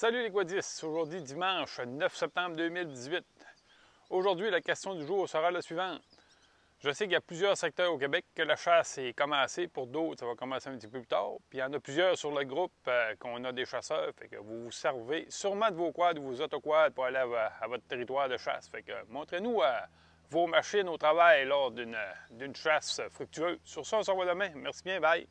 Salut les Quadis! Aujourd'hui, dimanche 9 septembre 2018. Aujourd'hui, la question du jour sera la suivante. Je sais qu'il y a plusieurs secteurs au Québec que la chasse est commencée. Pour d'autres, ça va commencer un petit peu plus tard. Puis il y en a plusieurs sur le groupe euh, qu'on a des chasseurs. Fait que vous vous servez sûrement de vos quads ou vos autoquads pour aller à, votre territoire de chasse. Fait que montrez-nous euh, vos machines au travail lors d'une chasse fructueuse. Sur ça, on se revoit demain. Merci bien. Bye!